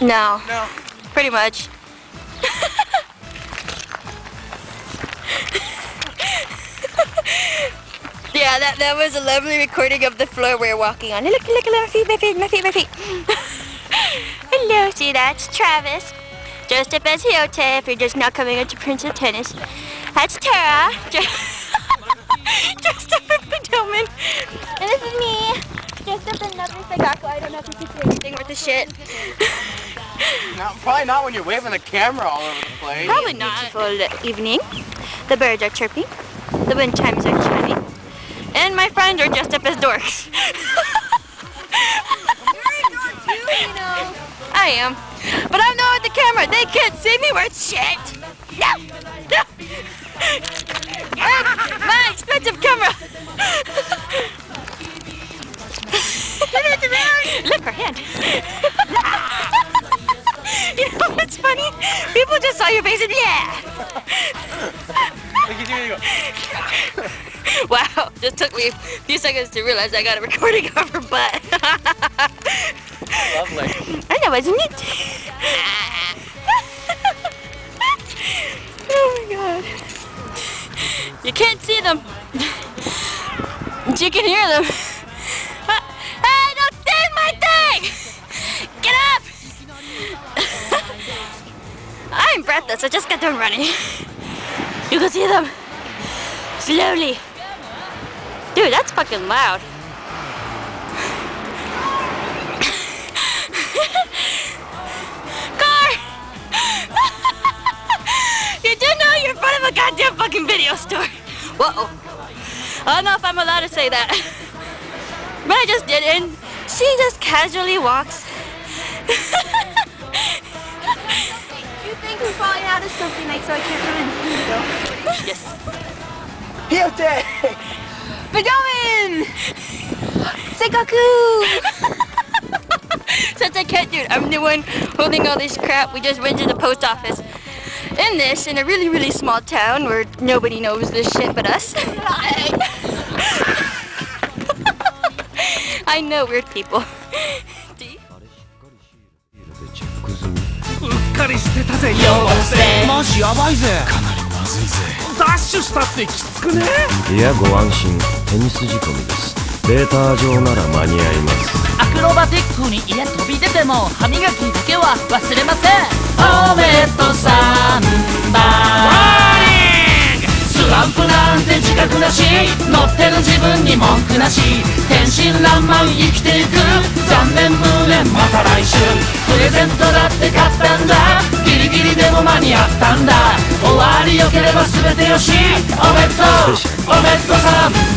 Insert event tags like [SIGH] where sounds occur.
No. No. Pretty much. [LAUGHS] yeah, that, that was a lovely recording of the floor we're walking on. Look, look, look, my feet, my feet, my feet, my feet. [LAUGHS] Hello, see that's Travis. Dressed up as Hyotei if you're just not coming into Prince of Tennis. That's Tara. Dressed up as Padoman. And this is me. Dressed up in another Seigaku. I don't know if you can see anything worth a shit. [LAUGHS] Not, probably not when you're waving the camera all over the place. Probably not. Beautiful evening. The birds are chirping. The wind chimes are chiming. And my friends are dressed up as dorks. Very good view, you know. I am. But I'm not with the camera. They can't see me worth shit. No. No. [LAUGHS] Ah, my expensive camera. [LAUGHS] Look, her hand. [LAUGHS] People just saw your face and yeah. Look at you, go. [LAUGHS] Wow, just took me a few seconds to realize I got a recording [LAUGHS] of her butt. Lovely. I know, isn't it? [LAUGHS] oh my god. You can't see them. But you can hear them. Breathless, I just got done running. You can see them. Slowly. Dude, that's fucking loud. Car! [LAUGHS] you do know you're in front of a goddamn fucking video store. Whoa. I don't know if I'm allowed to say that. But I just did and she just casually walks. [LAUGHS] You think we're falling out of something like so I can't run? yes. Hyotei! Bedomin! Seigaku! Since I can't do it, [LAUGHS] I'm the one holding all this crap. We just went to the post office. In this, in a really, really small town where nobody knows this shit but us. [LAUGHS] [LAUGHS] I know weird people. りしてたぜ妖精。マジやばいぜ。かなりまずいぜ。ダッシュしたってきつくね。いやご安心。テニス仕込みです。データ上なら間に合います。アクロバティックに家飛び出ても歯磨きだけは忘れません。おめっとサンバ。スランプなんて自覚なし。乗ってる自分に文句なし。天真爛漫生きていく。残念無念また来週。プレゼントだって買ったんだ全てよし。おめでおうさん。